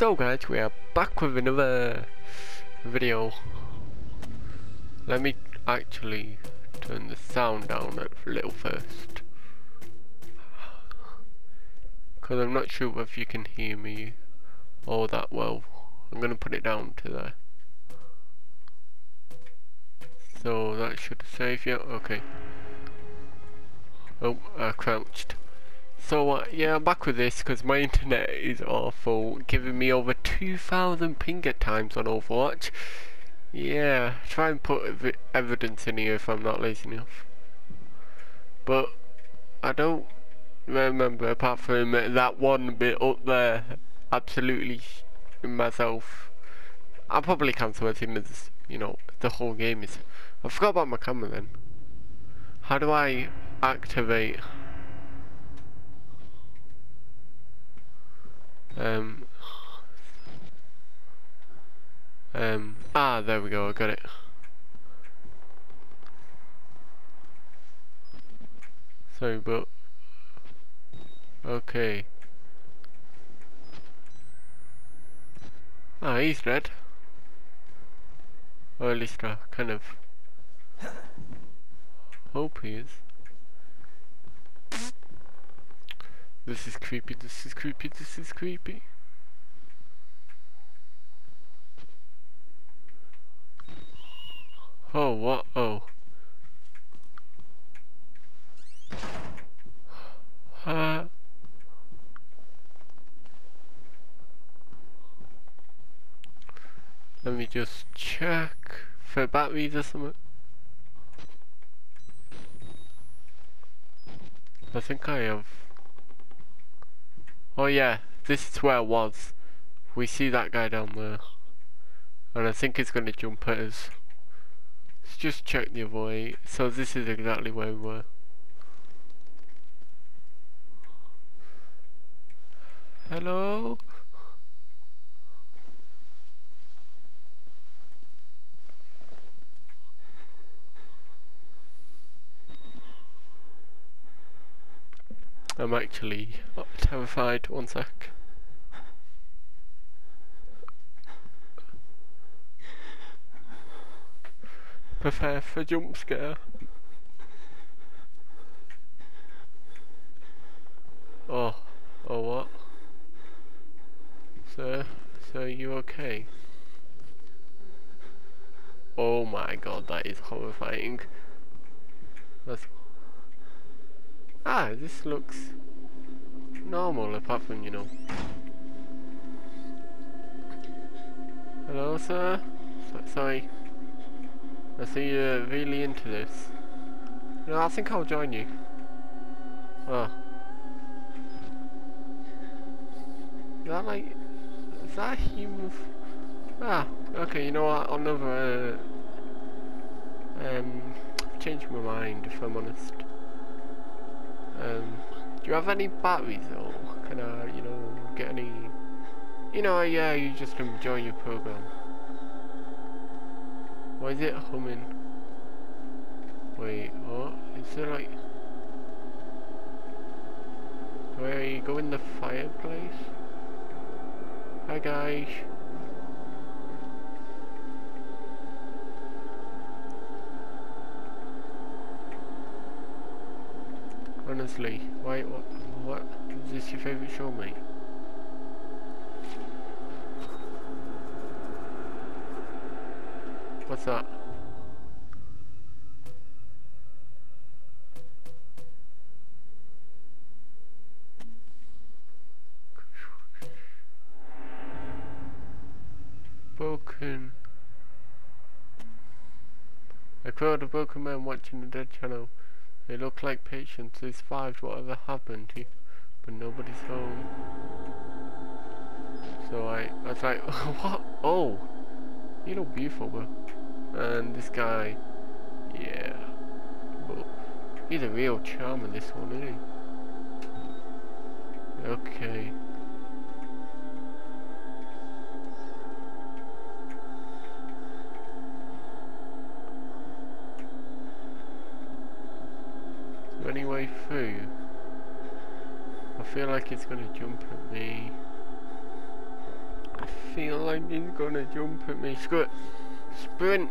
So guys, we are back with another video. Let me actually turn the sound down a little first. Because I'm not sure if you can hear me all that well. I'm going to put it down to there. So that should save you. Okay. Oh, I crouched. So uh, yeah, I'm back with this because my internet is awful, giving me over 2,000 ping at times on Overwatch. Yeah, try and put ev evidence in here if I'm not lazy enough. But I don't remember apart from that one bit up there, absolutely myself. I'll probably cancel as soon as, you know, the whole game is. I forgot about my camera then. How do I activate... Um, um, ah, there we go, I got it. Sorry, but, okay. Ah, he's red. Or at least I kind of hope he is. This is creepy, this is creepy, this is creepy. Oh, what? Oh. Uh. Let me just check for batteries or something. I think I have Oh yeah, this is where I was. We see that guy down there. And I think he's gonna jump at us. Let's just check the way. So this is exactly where we were. Hello? I'm actually terrified. One sec. Prepare for jump scare. Oh, oh what? Sir, sir, you okay? Oh my god, that is horrifying. That's Ah, this looks normal apart from, you know. Hello, sir? So sorry. I see you're really into this. No, I think I'll join you. Oh. Is that like... Is that human... Ah, okay, you know what, I'll never... Uh, um, change my mind if I'm honest. Um, do you have any batteries or Can I, you know, get any... You know, yeah, you just enjoy your program. Why is it humming? Wait, what? Is it like... Where you go in the fireplace? Hi guys. Honestly, why, what, what, is this your favourite show, mate? What's that? Broken. A crowd of broken men watching the dead channel. They look like patients who survived whatever happened to you, but nobody's home. So I, I was like, what? Oh, you look beautiful, bro. And this guy, yeah, but he's a real charmer, this one, isn't he? Okay. Any way through? I feel like it's to jump at me. I feel like it's gonna jump at me. Screw. Sprint.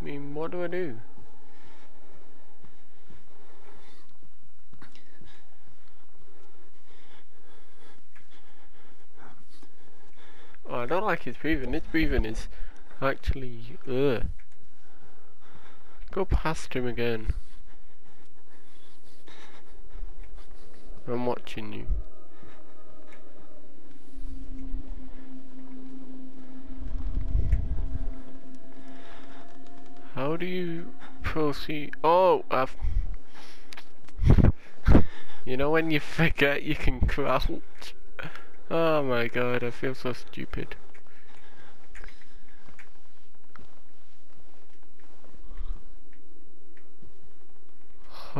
I mean, what do I do? Don't like his breathing. His breathing is actually, ugh. Go past him again. I'm watching you. How do you proceed? Oh, I've... you know when you forget you can crouch? Oh my god, I feel so stupid.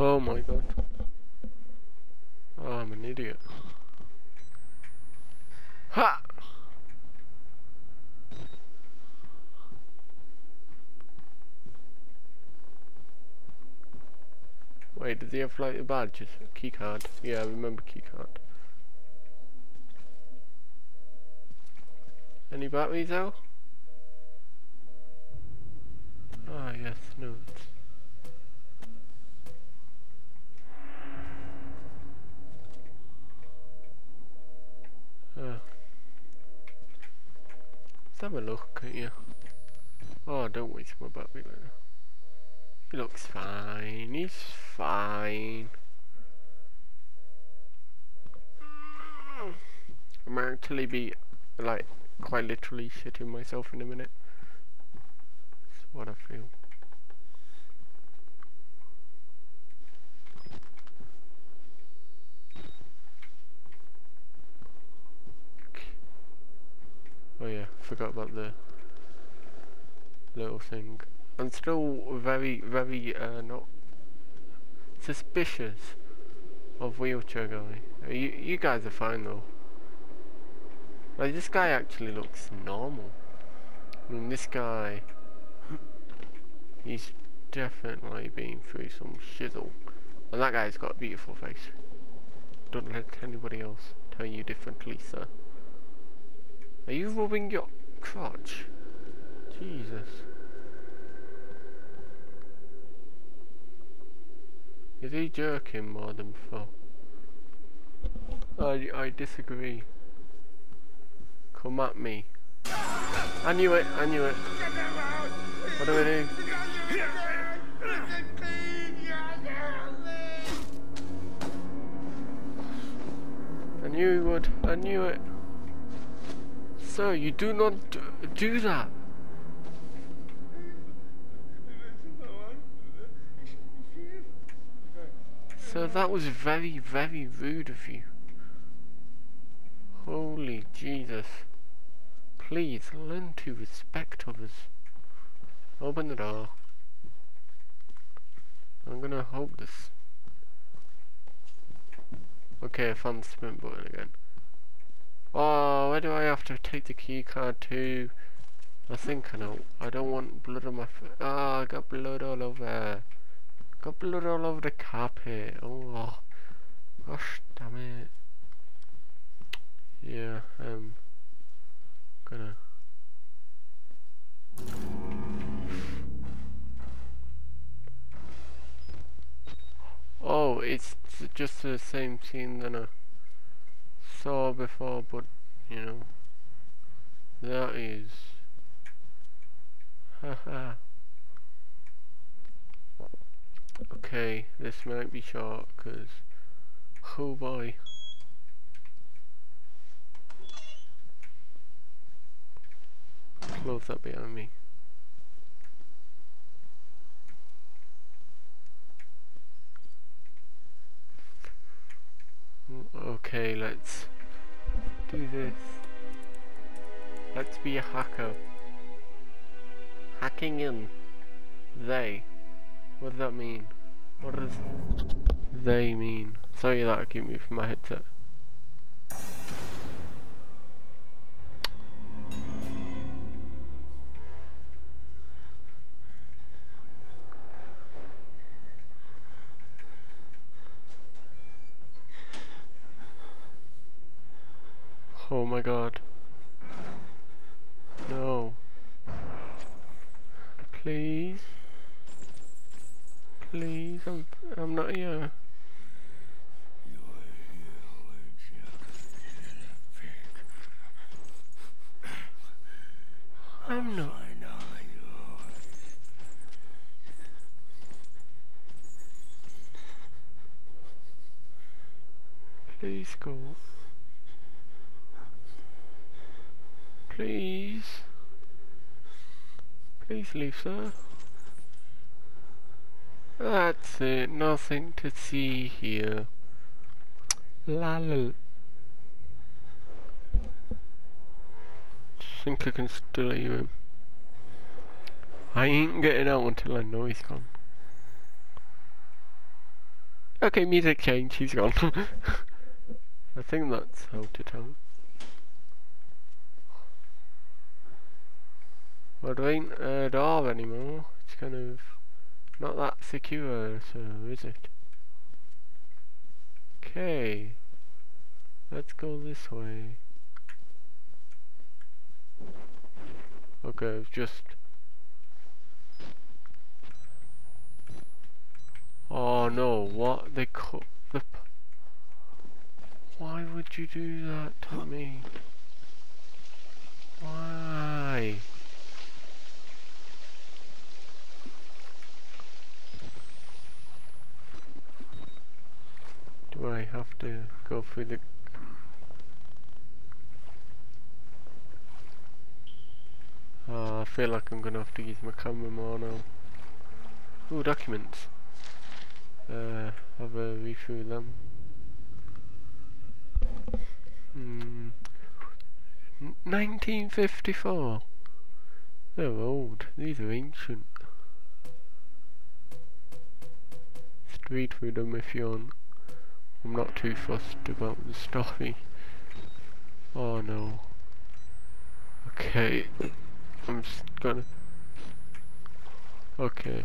Oh my god. Oh, I'm an idiot. Ha! Wait, does he have like a badge? A key card? Yeah, I remember key card. Any batteries though? Ah yes, notes. Let's have a look at you. Oh, don't waste my battery later. He looks fine, he's fine. I might actually be like quite literally shitting myself in a minute. That's what I feel. Oh yeah, forgot about the little thing. I'm still very, very uh, not suspicious of wheelchair guy. You, you guys are fine though. Like, this guy actually looks normal. I mean, this guy... He's definitely been through some shizzle. And that guy's got a beautiful face. Don't let anybody else tell you differently, sir. Are you rubbing your crotch? Jesus. Is he jerking more than before? I, I disagree. Come at me. I knew it, I knew it. What do I do? I knew he would, I knew it. Sir, you do not do that. Sir, that was very, very rude of you. Holy Jesus. Please, learn to respect others. Open the door. I'm gonna hope this... Okay, I found the sprint button again. Oh, where do I have to take the key card to? I think I know. I don't want blood on my foot. Oh, I got blood all over. Got blood all over the carpet. Oh, gosh damn it. Yeah, um, gonna. Oh, it's just the same scene I saw before, but you know, that is. Haha. okay, this might be short, cause, oh boy. close up behind me. Okay, let's do this. Let's be a hacker. Hacking in. They. What does that mean? What does they mean? Sorry that I keep moving my headset. I'm. Please go. Please. Please leave, sir. That's it. Nothing to see here. La. Think I can still hear him. I ain't getting out until I know he's gone. Okay, music change, he's gone. I think that's how to tell. Well, there ain't a door anymore. It's kind of not that secure, so is it? Okay. Let's go this way. Okay, just... Oh no, what? They cut the... Why would you do that to me? Why? Do I have to go through the... Oh, I feel like I'm gonna have to use my camera more now. Ooh, documents. Uh, have a read through them. Hmm. 1954. They're old. These are ancient. Street through them if you want. I'm not too fussed about the story. Oh no. Okay. I'm just gonna... Okay.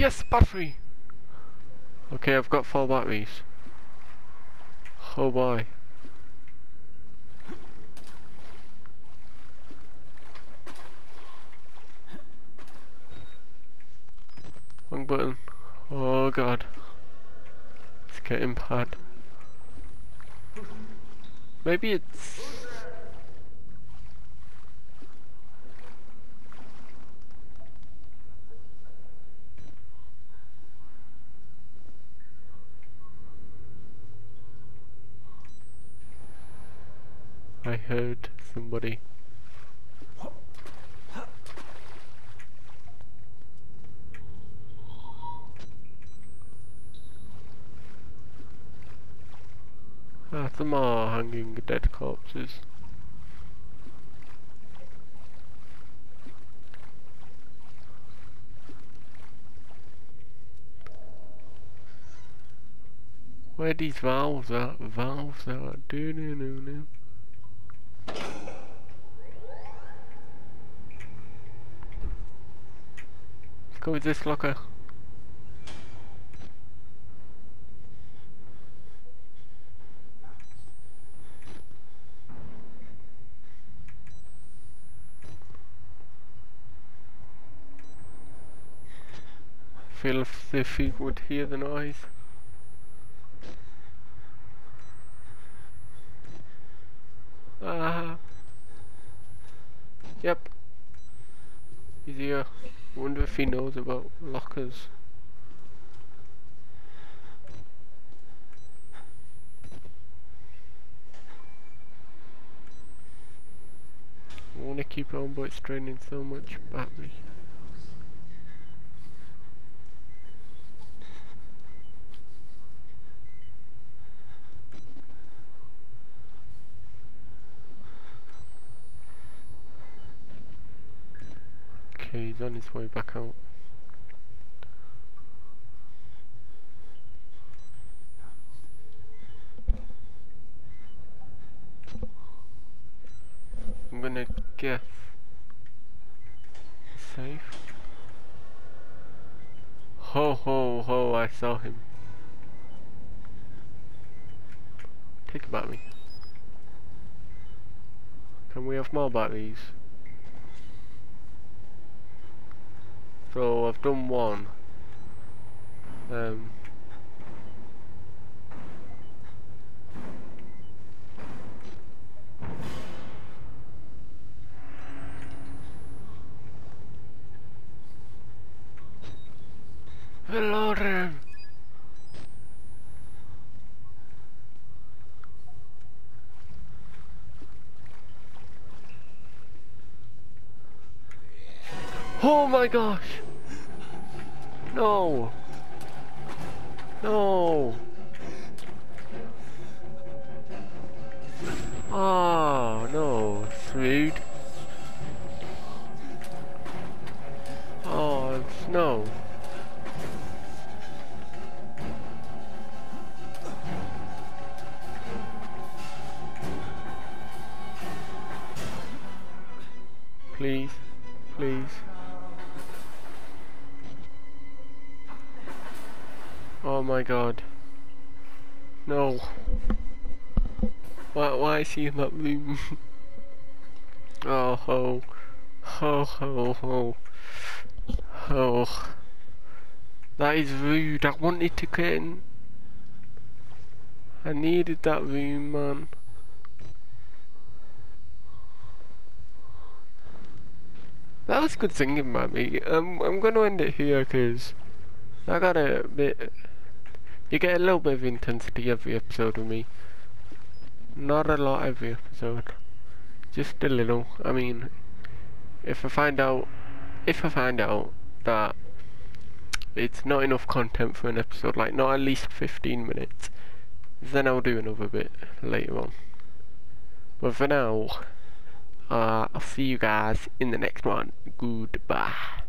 Yes, battery! Okay, I've got four batteries. Oh boy. Wrong button. Oh god. It's getting bad. Maybe it's... Heard somebody. Ah, some more hanging dead corpses. Where these valves are? Valves are. Do do do do. Go with this locker. feel if he would hear the noise. Ah. Yep. Here. Wonder if he knows about lockers. I wanna keep on but it's draining so much battery. Okay, he's on his way back out. I'm gonna guess safe. Ho ho ho, I saw him. Take about me. Can we have more batteries? So I've done one. Um Reloading. Oh my gosh! No! No! Oh no, it's rude. Oh, it's no. Please, please. Oh my god. No. Why, why is he in that room? oh ho. Ho ho ho. Oh. That is rude. I wanted to get in. I needed that room, man. That was good about me. Um, I'm gonna end it here because I got a bit. You get a little bit of intensity every episode with me. Not a lot every episode. Just a little. I mean, if I find out, if I find out that it's not enough content for an episode, like not at least 15 minutes, then I'll do another bit later on. But for now, uh, I'll see you guys in the next one. Goodbye.